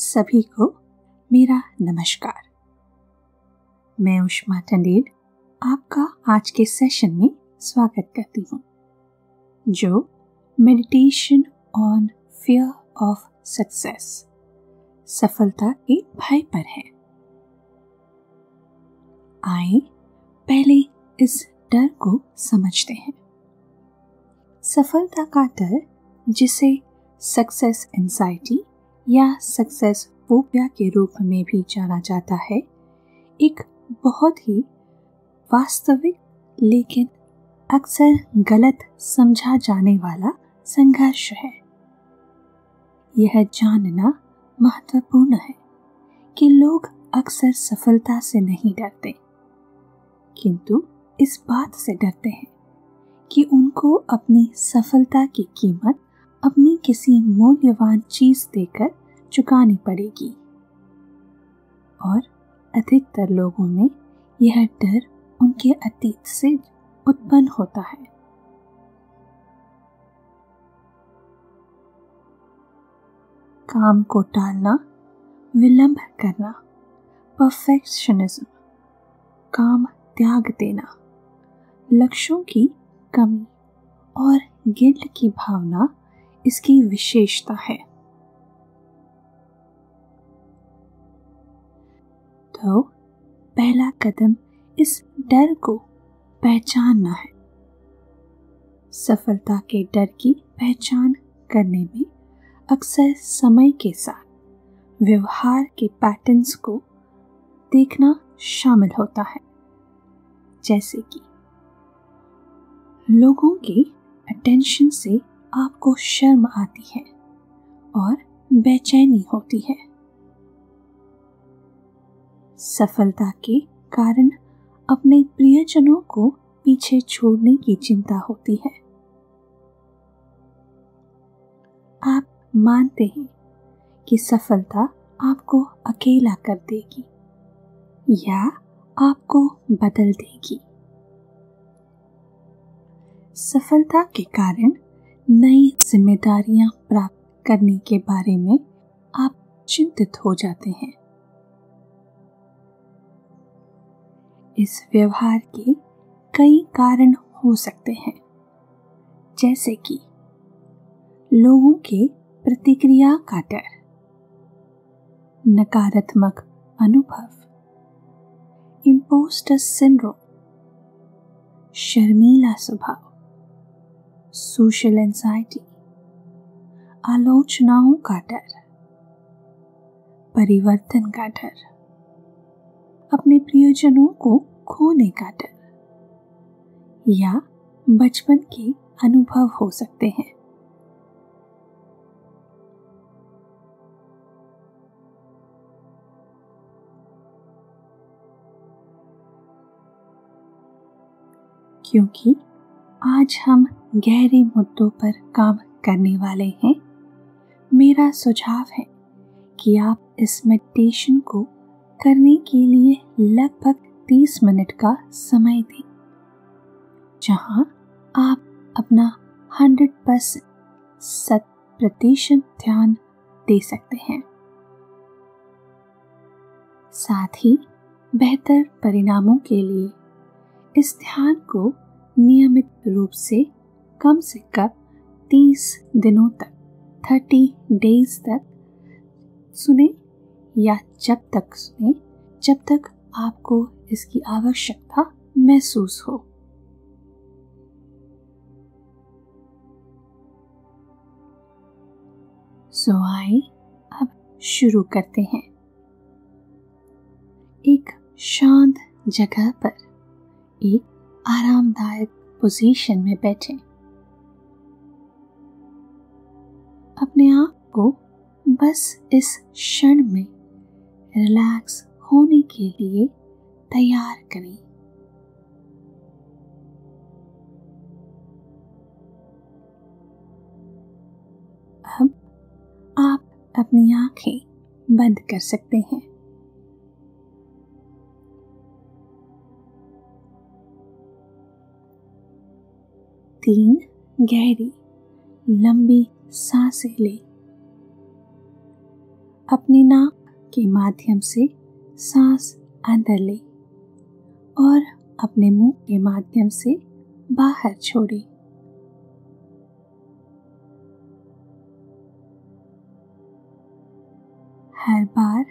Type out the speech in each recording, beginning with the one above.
सभी को मेरा नमस्कार। मैं उष्मा टंडेल, आपका आज के सेशन में स्वागत करती हूँ, जो meditation on fear of success सफलता के भय पर है। आए पहले इस डर को समझते हैं। सफलता का डर, जिसे सक्सेस एंजाइटी या सक्सेस फोबिया के रूप में भी जाना जाता है, एक बहुत ही वास्तविक लेकिन अक्सर गलत समझा जाने वाला संघर्ष है। यह जानना महत्वपूर्ण है कि लोग अक्सर सफलता से नहीं डरते, किंतु इस बात से डरते हैं कि उनको अपनी सफलता की कीमत अपनी किसी मूल्यवान चीज़ देकर चुकानी पड़ेगी। और अधिकतर लोगों में यह डर उनके अतीत से उत्पन्न होता है। काम को टालना, विलंब करना परफेक्शनिज्म काम त्याग देना, लक्ष्यों की कमी और गिल्ट की भावना इसकी विशेषता है। तो पहला कदम इस डर को पहचानना है। सफलता के डर की पहचान करने में अक्सर समय के साथ व्यवहार के पैटर्न्स को देखना शामिल होता है। जैसे कि लोगों के अटेंशन से आपको शर्म आती है और बेचैनी होती है। सफलता के कारण अपने प्रियजनों को पीछे छोड़ने की चिंता होती है। आप मानते हैं कि सफलता आपको अकेला कर देगी या आपको बदल देगी। सफलता के कारण नई जिम्मेदारियाँ प्राप्त करने के बारे में आप चिंतित हो जाते हैं। इस व्यवहार के कई कारण हो सकते हैं। जैसे कि लोगों के प्रतिक्रिया का डर, नकारात्मक अनुभव इम्पोस्टर सिंड्रोम शर्मीला स्वभाव। सोशल एंजाइटी आलोचनाओं का डर। परिवर्तन का डर। अपने प्रियजनों को खोने का डर। या बचपन के अनुभव हो सकते हैं। क्योंकि आज हम गहरे मुद्दों पर काम करने वाले हैं। मेरा सुझाव है कि आप इस मेडिटेशन को करने के लिए लगभग 30 मिनट का समय दें, जहाँ आप अपना 100 परसेंट शत प्रतिशत ध्यान दे सकते हैं। साथ ही बेहतर परिणामों के लिए इस ध्यान को नियमित रूप से कम से कम तीस दिनों तक थर्टी डेज़ तक सुने या जब तक सुने, जब तक आपको इसकी आवश्यकता महसूस हो। सो आए अब शुरू करते हैं। एक शांत जगह पर एक आरामदायक पोजीशन में बैठे। अपने आप को बस इस क्षण में रिलैक्स होने के लिए तैयार करें। अब आप अपनी आँखें बंद कर सकते हैं। तीन गहरी, लंबी साँसें ले। अपनी नाक के माध्यम से सांस अंदर ले और अपने मुँह के माध्यम से बाहर छोड़े। हर बार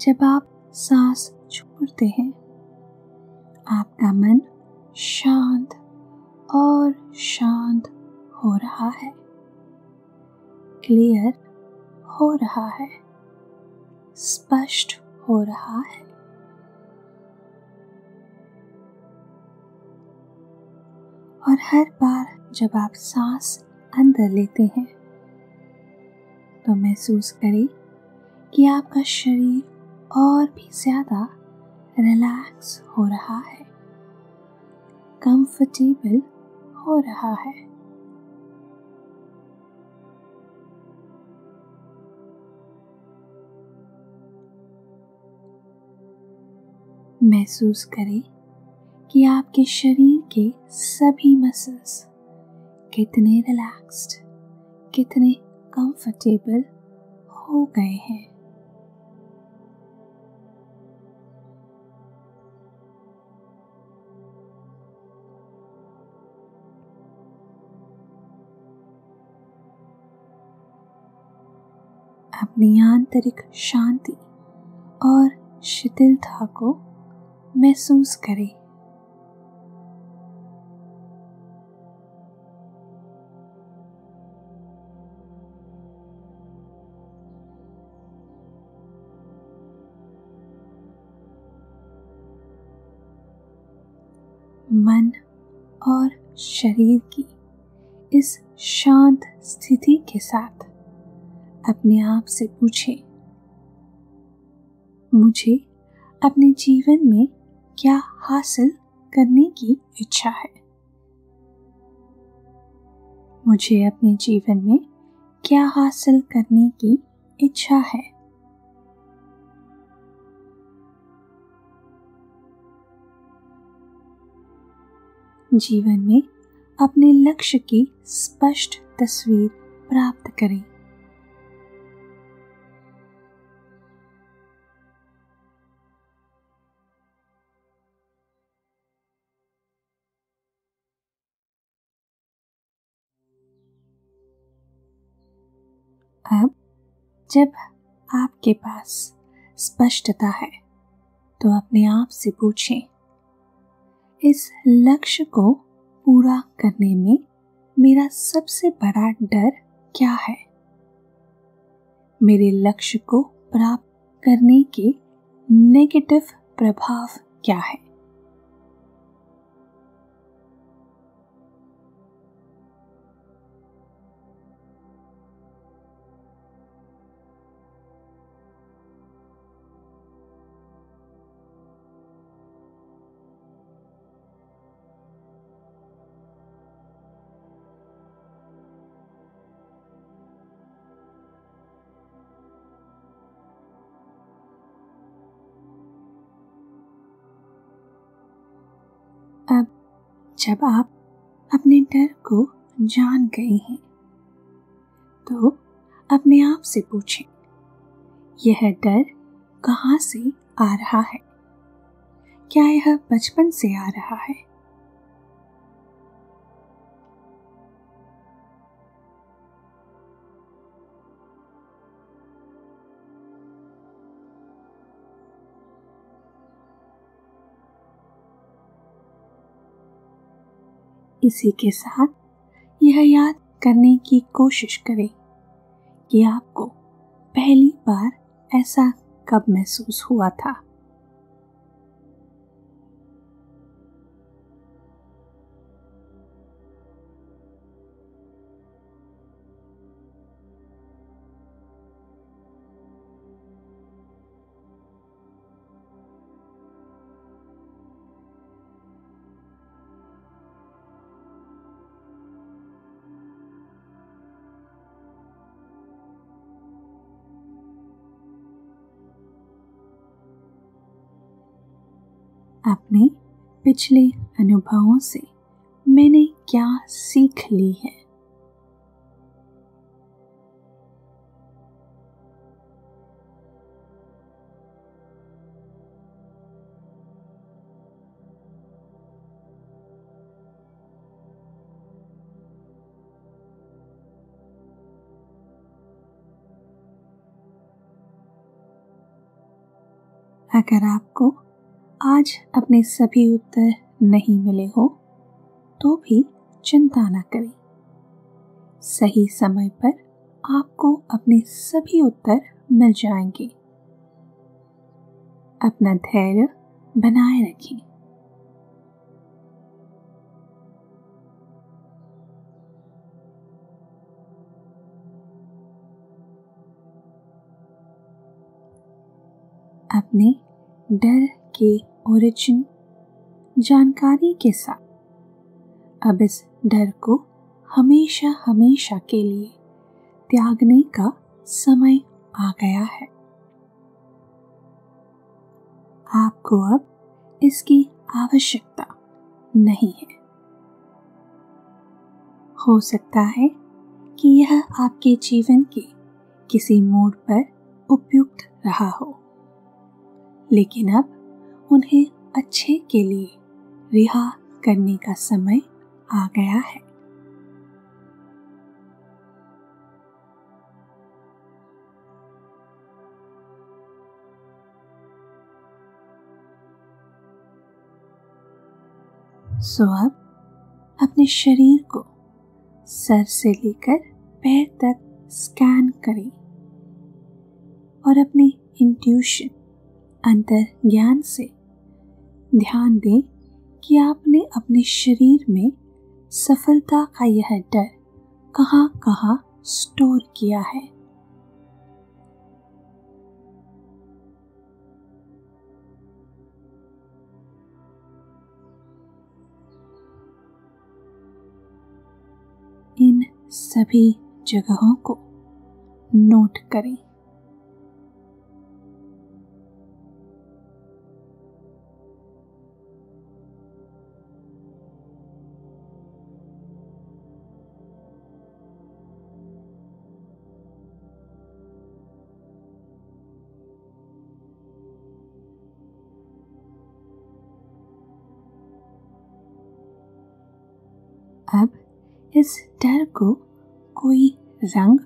जब आप सांस छोड़ते हैं, आपका मन शांत और शांत हो रहा है। क्लियर हो रहा है। स्पष्ट हो रहा है। और हर बार जब आप सांस अंदर लेते हैं तो महसूस करें कि आपका शरीर और भी ज़्यादा रिलैक्स हो रहा है। कंफर्टेबल हो रहा है। महसूस करें कि आपके शरीर के सभी मसल्स कितने रिलैक्स्ड कितने कंफर्टेबल हो गए हैं। अपनी आंतरिक शांति और शिथिलता को महसूस करें। मन और शरीर की इस शांत स्थिति के साथ अपने आप से पूछें, मुझे अपने जीवन में क्या हासिल करने की इच्छा है? मुझे अपने जीवन में क्या हासिल करने की इच्छा है? जीवन में अपने लक्ष्य की स्पष्ट तस्वीर प्राप्त करें। जब आपके पास स्पष्टता है तो अपने आप से पूछें, इस लक्ष्य को पूरा करने में मेरा सबसे बड़ा डर क्या है? मेरे लक्ष्य को प्राप्त करने के नेगेटिव प्रभाव क्या है? अब जब आप अपने डर को जान गए हैं तो अपने आप से पूछें, यह डर कहाँ से आ रहा है? क्या यह बचपन से आ रहा है? इसी के साथ यह याद करने की कोशिश करें कि आपको पहली बार ऐसा कब महसूस हुआ था। अपने पिछले अनुभवों से मैंने क्या सीख ली है? अगर आपको आज अपने सभी उत्तर नहीं मिले हो तो भी चिंता न करें। सही समय पर आपको अपने सभी उत्तर मिल जाएँगे। अपना धैर्य बनाए रखें। अपने डर के ओरिजिन जानकारी के साथ। अब इस डर को हमेशा हमेशा के लिए त्यागने का समय आ गया है। आपको अब इसकी आवश्यकता नहीं है। हो सकता है कि यह आपके जीवन के किसी मोड़ पर उपयुक्त रहा हो। लेकिन अब उन्हें अच्छे के लिए रिहा करने का समय आ गया है। सो अब अपने शरीर को सर से लेकर पैर तक स्कैन करें और अपने इंट्यूशन अंतर ज्ञान से ध्यान दें कि आपने अपने शरीर में सफलता का यह डर कहाँ कहाँ स्टोर किया है। इन सभी जगहों को नोट करें। इस डर को कोई रंग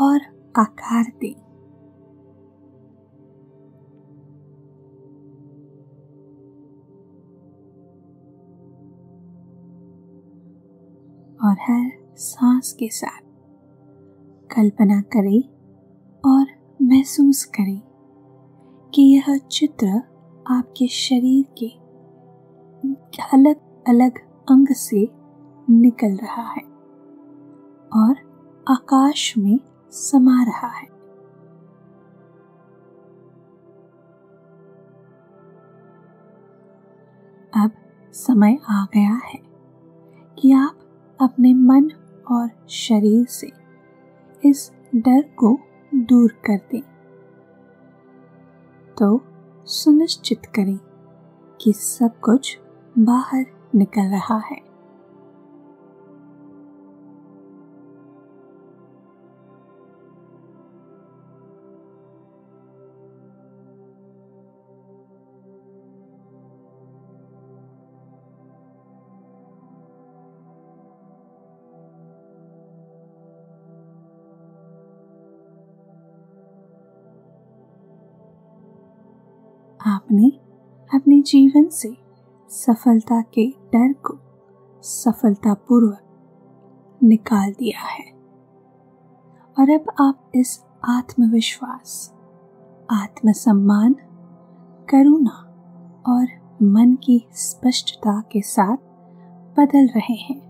और आकार दे। और हर सांस के साथ कल्पना करें और महसूस करें कि यह चित्र आपके शरीर के अलग अलग अंग से निकल रहा है और आकाश में समा रहा है। अब समय आ गया है कि आप अपने मन और शरीर से इस डर को दूर कर दें। तो सुनिश्चित करें कि सब कुछ बाहर निकल रहा है। आपने अपने जीवन से सफलता के डर को सफलतापूर्वक निकाल दिया है। और अब आप इस आत्मविश्वास, आत्मसम्मान, करुणा और मन की स्पष्टता के साथ बदल रहे हैं।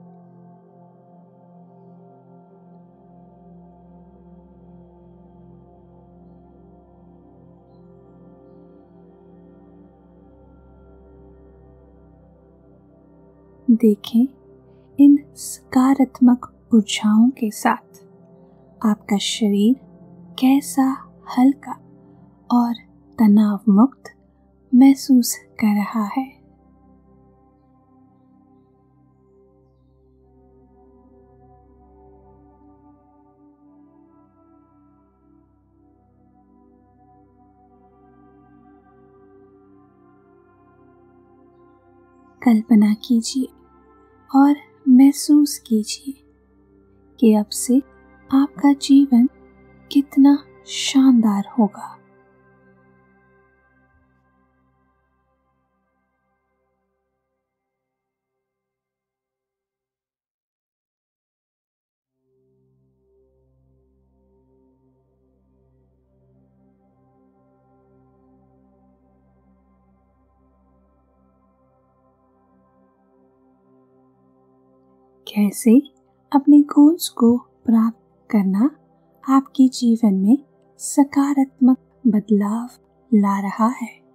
देखें इन सकारात्मक ऊर्जाओं के साथ आपका शरीर कैसा हल्का और तनाव मुक्त महसूस कर रहा है। कल्पना कीजिए और महसूस कीजिए कि अब से आपका जीवन कितना शानदार होगा। कैसे अपने गोल्स को प्राप्त करना आपके जीवन में सकारात्मक बदलाव ला रहा है।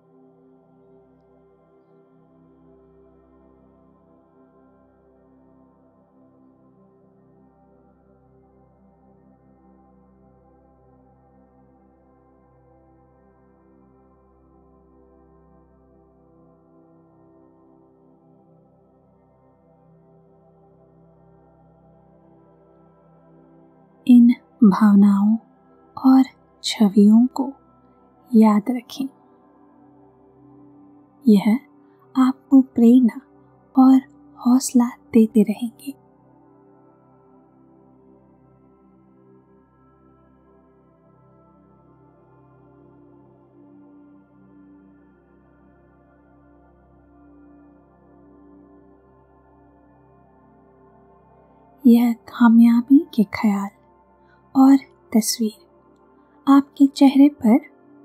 भावनाओं और छवियों को याद रखें। यह आपको प्रेरणा और हौसला देते रहेंगे। यह कामयाबी के ख्याल और तस्वीर। आपके चेहरे पर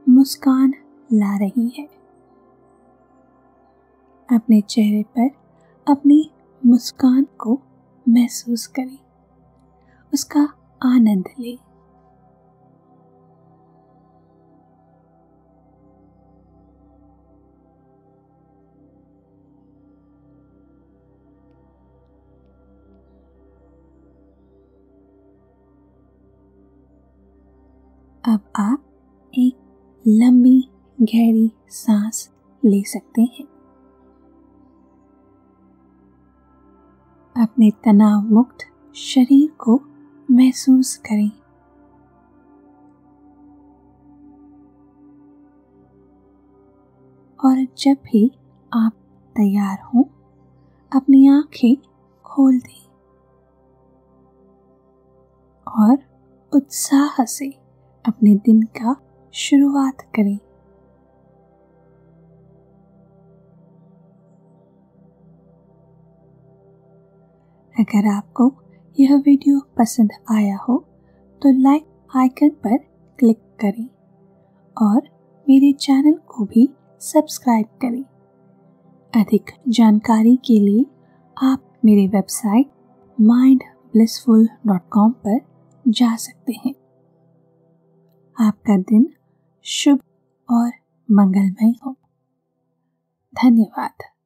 मुस्कान ला रही है। अपने चेहरे पर अपनी मुस्कान को महसूस करें। उसका आनंद लें। आप एक लंबी, गहरी सांस ले सकते हैं। अपने तनाव मुक्त शरीर को महसूस करें। और जब भी आप तैयार हों, अपनी आँखें खोल दें और उत्साह से अपने दिन का शुरुआत करें। अगर आपको यह वीडियो पसंद आया हो तो लाइक आइकन पर क्लिक करें और मेरे चैनल को भी सब्सक्राइब करें। अधिक जानकारी के लिए आप मेरे website mind blissful dot com पर जा सकते हैं। आपका दिन शुभ और मंगलमय हो। धन्यवाद।